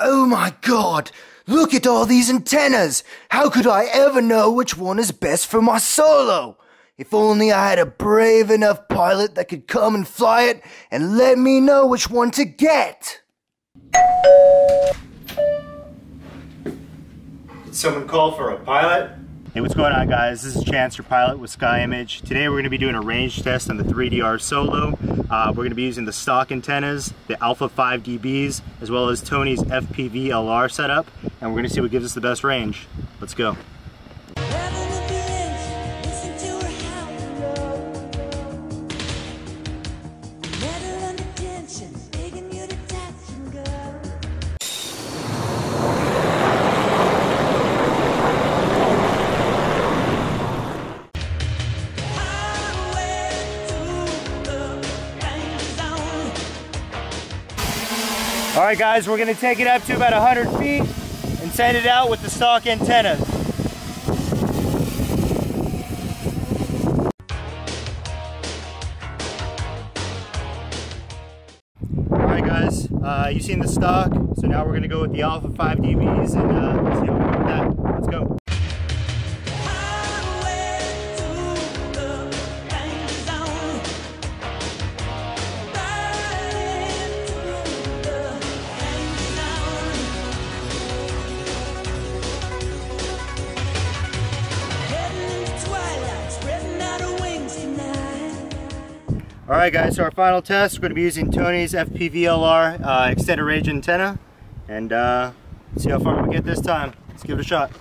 Oh my god! Look at all these antennas! How could I ever know which one is best for my solo? If only I had a brave enough pilot that could come and fly it and let me know which one to get! Did someone call for a pilot? Hey, what's going on guys? This is Chance, your pilot with Skye Image. Today we're going to be doing a range test on the 3DR Solo. Uh, we're going to be using the stock antennas, the Alfa 5 DBs, as well as Tony's FPV LR setup, and we're going to see what gives us the best range. Let's go. All right guys, we're gonna take it up to about 100 feet and send it out with the stock antennas. All right guys, uh, you've seen the stock, so now we're gonna go with the Alfa 5 DBs and uh, see how we go with that. All right guys, so our final test, we're to be using Tony's FPV-LR uh, extended range antenna and uh, see how far we get this time. Let's give it a shot.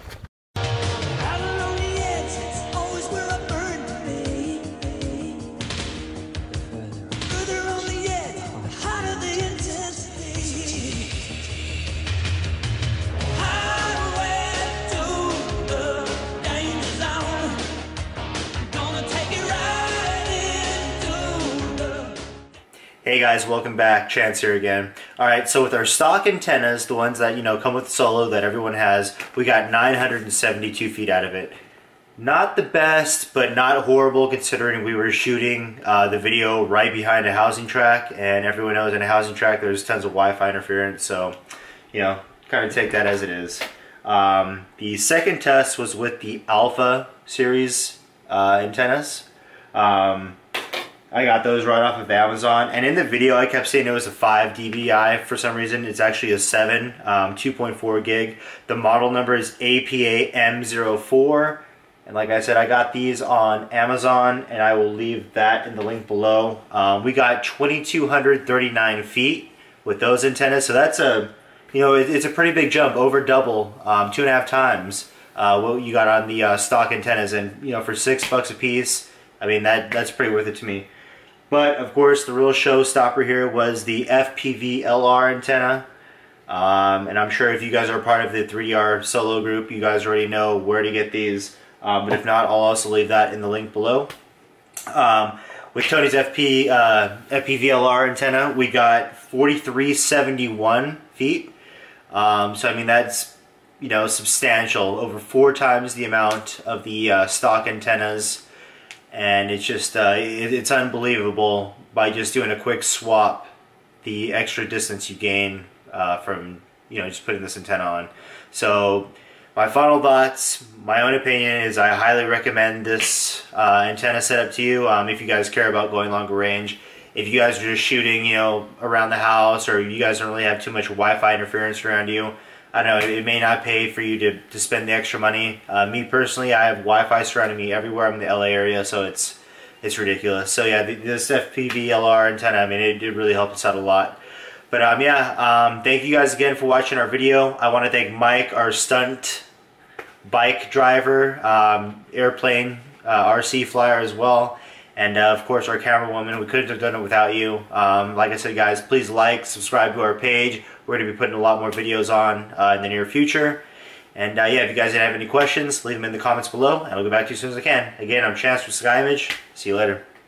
Hey guys, welcome back. Chance here again. Alright, so with our stock antennas, the ones that, you know, come with Solo that everyone has, we got 972 feet out of it. Not the best, but not horrible considering we were shooting uh, the video right behind a housing track, and everyone knows in a housing track there's tons of Wi-Fi interference, so, you know, kind of take that as it is. Um, the second test was with the Alfa series uh, antennas. Um, I got those right off of Amazon. And in the video, I kept saying it was a 5 dBi for some reason. It's actually a 7, um, 2.4 gig. The model number is APA M04. And like I said, I got these on Amazon, and I will leave that in the link below. Um, we got 2,239 feet with those antennas. So that's a, you know, it, it's a pretty big jump, over double, um, two and a half times uh, what you got on the uh, stock antennas. And, you know, for six bucks a piece, I mean, that that's pretty worth it to me. But of course, the real showstopper here was the FPV LR antenna. Um, and I'm sure if you guys are part of the 3DR solo group, you guys already know where to get these. Um, but if not, I'll also leave that in the link below. Um, with Tony's FP, uh, FPV-LR antenna, we got 4371 feet. Um, so I mean that's you know substantial, over four times the amount of the uh, stock antennas and it's just uh, it, it's unbelievable by just doing a quick swap the extra distance you gain uh, from you know just putting this antenna on. So my final thoughts my own opinion is I highly recommend this uh, antenna setup to you um, if you guys care about going longer range. If you guys are just shooting you know around the house or you guys don't really have too much Wi-Fi interference around you I know it may not pay for you to, to spend the extra money. Uh, me personally, I have Wi-Fi surrounding me everywhere. I'm in the LA area, so it's it's ridiculous. So yeah, this FPV LR antenna, I mean, it did really help us out a lot. But um, yeah, um, thank you guys again for watching our video. I want to thank Mike, our stunt bike driver, um, airplane uh, RC flyer as well. And uh, of course, our camera woman. We couldn't have done it without you. Um, like I said, guys, please like, subscribe to our page. We're going to be putting a lot more videos on uh, in the near future. And uh, yeah, if you guys have any questions, leave them in the comments below, and I'll get back to you as soon as I can. Again, I'm Chance with Skye Image. See you later.